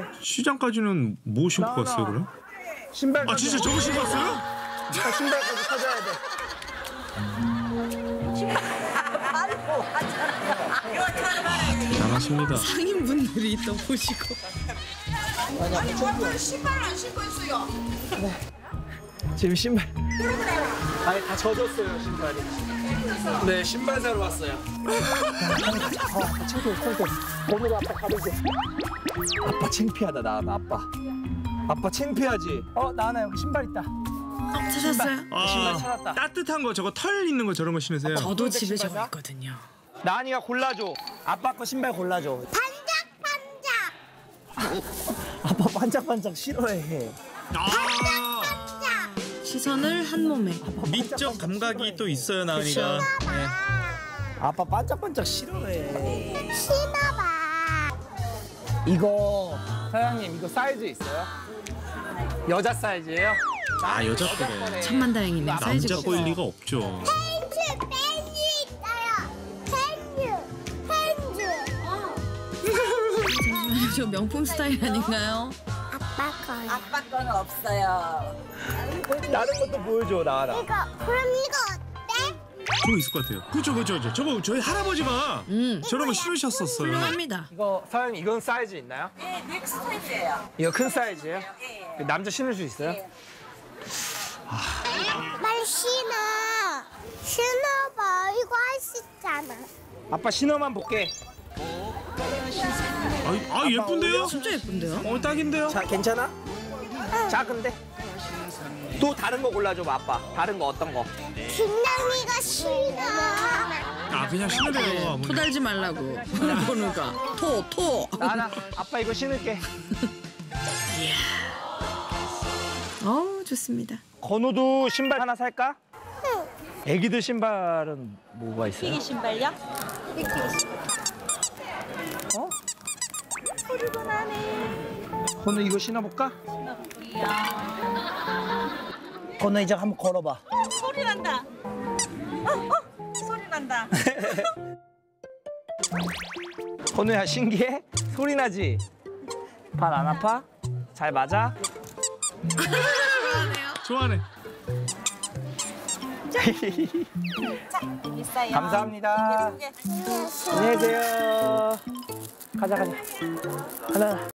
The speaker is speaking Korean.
돼. 시장까지는 뭐 신고 나, 갔어요 나. 그럼? 신발. 아 진짜 저거 신고 갔어요? 신발까지 사줘야 돼. 잘하십니다. 상인분들이 또 보시고 지금 신발. 아니 다 젖었어요 신발이. 네 신발 사러 왔어요. 아, 창피해 창피해. 오늘 아빠 가보게. 아빠 창피하다 나나 아빠. 아빠 창피하지. 어 나나 여기 신발 있다. 찾았어요? 신발 찾았다. 아, 따뜻한 거 저거 털 있는 거 저런 거 신으세요? 저도 집에 신발 저거 사? 있거든요. 나니가 골라줘. 아빠 거 신발 골라줘. 아빠 반짝반짝 싫어해. 아 시선을 한 몸에. 미적 감각이 또 있어요 나은이가. 네. 아빠 반짝반짝 싫어해. 신어봐. 이거 사장님 이거 사이즈 있어요? 여자 사이즈예요? 아 여자 거래. 천만 다행이네. 남자 사이즈가. 리가 없죠. 펜츠, 펜츠 있어요. 펜츠, 펜츠. 저 명품 스타일 아닌가요? 아빠 거요. 아빠 건 없어요. 다른 것도 보여줘 나나. 이거, 그럼 이거 어때? 저거 있을 것 같아요. 그죠 그죠 그죠. 저거 저희 할아버지가 음. 저런 거 신으셨었어요. 훌륭합니다. 이거 사장님 이건 사이즈 있나요? 예, 넥스트예요. 이거 큰 사이즈예요? 예, 예. 남자 신을 수 있어요? 빨리 신어. 신어봐. 이거 할 수 있잖아. 아빠 신어만 볼게. 아, 아 예쁜데요? 진짜 예쁜데요? 어 딱인데요? 자 괜찮아? 작은데? 또 다른 거 골라줘봐 아빠. 다른 거 어떤 거? 김남이가 신어. 아 그냥 신으래요. 토 아무리. 달지 말라고. 번우가 토 토. 나나 아빠 이거 신을게. 어우 좋습니다. 건우도 신발 하나 살까? 애기들 신발은 뭐가 있어요? 신발요? 어? 건우 이거 신어볼까? 건우 이제 한번 걸어봐. 소리 난다. 어, 어, 소리 난다. 건우야 신기해? 소리 나지? 발 안 아파? 잘 맞아? 좋아하네. 있어요. 감사합니다. 안녕히 계세요. 가자 가자. 하나.